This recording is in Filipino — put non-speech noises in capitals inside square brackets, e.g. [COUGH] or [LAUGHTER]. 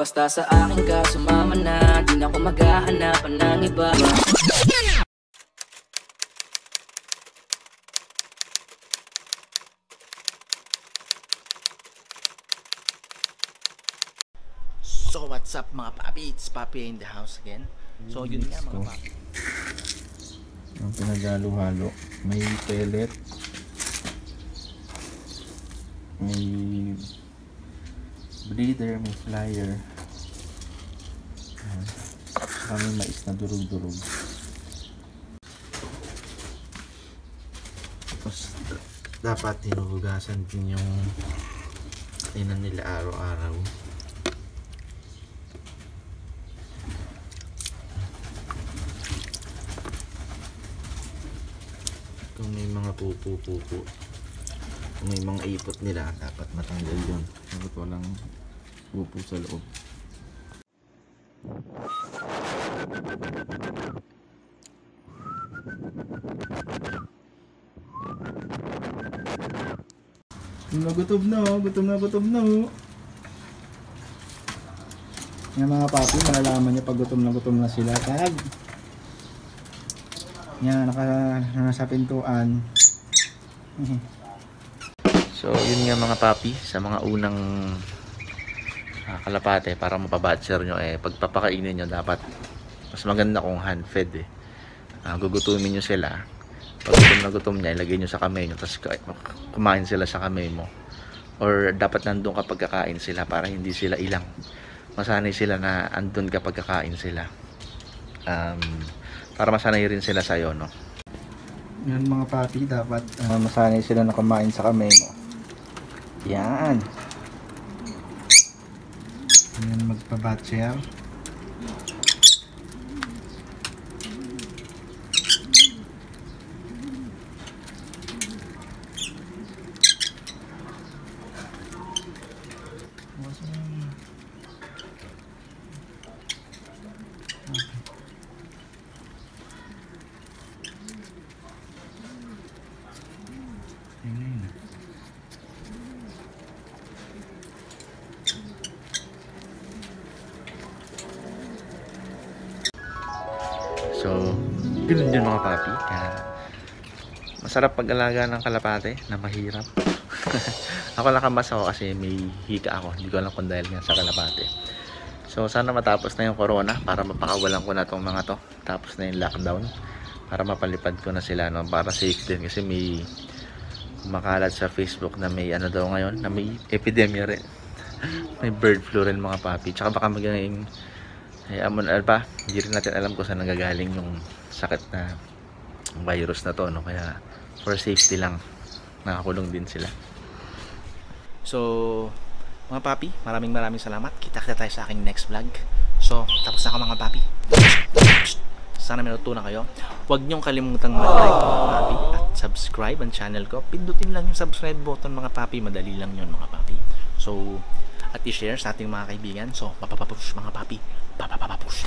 Basta sa akin ka sumama na Di na ako maghahanapan ng iba So what's up mga papi? It's Papi in the house again. So yun nga mga papi. Ang pinaghalo-halo. May pellet. May breeder, may flyer. May mais na durug-durug. Tapos dapat hinuhugasan din yung kainan nila araw-araw. kung may mga pupo-pupo kung may mga ipot nila dapat matanggal yun dapat walang pupo sa loob Nagutob na oh, gutom na gutom na oh. Yan mga papi, malalaman niyo pag gutom na gutom na sila. Tag! Yan, naka, nasa pintuan. [LAUGHS] So yun nga mga papi sa mga unang ah, kalapate para mapabatcher nyo eh pagpapakainin nyo dapat mas maganda kung hand fed eh. Ah, gugutumin nyo sila. Pag gutom na gutom niya, ilagay nyo sa kamay nyo tapos kumain sila sa kamay mo. Or dapat nandun kapag kakain sila para hindi sila ilang. Masanay sila na andun kapag kakain sila. Um, para masanay rin sila sa'yo, no? Yan mga papi, dapat uh, masanay sila na kumain sa kamay mo. Yan. Yan magpa-batcher. Yan na yun. So, ganun din mga papi. Kaya, masarap pag-alaga ng kalapate na mahirap. [LAUGHS] ako nakamas ako kasi may hika ako. Hindi ko alam kung dahil nga sa kalapate. So, sana matapos na yung corona para mapakawalan ko na tong mga to. Tapos na yung lockdown para mapalipad ko na sila no para safe din kasi may makalat sa Facebook na may ano daw ngayon na may epidemya rin [LAUGHS] may bird flu rin mga papi tsaka baka maging ay amon al pa hindi rin natin alam kung saan nagagaling yung sakit na virus na to no? Kaya for safety lang nakakulong din sila. So mga papi maraming maraming salamat. Kita kita tayo sa aking next vlog. So tapos na ka mga papi. Sana may natutunan kayo. Huwag niyong kalimutang mag-like mga papi at subscribe ang channel ko. Pindutin lang yung subscribe button mga papi. Madali lang yun mga papi. So at i-share sa ating mga kaibigan. So, papapapush mga papi. Papapapush.